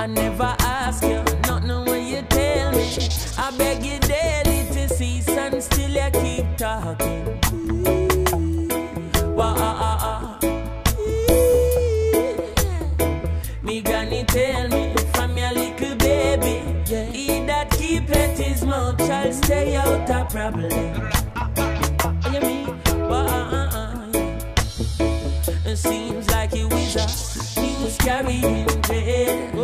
I never ask you, nothing when you tell me. I beg you daily to cease and still you keep talking. Wah, ah, ah, ah. Me granny tell me from your little baby, he that keep it his mouth shall stay out of problem. You mean? Wah, ah, ah, ah. It seems like he was a news carrying dread.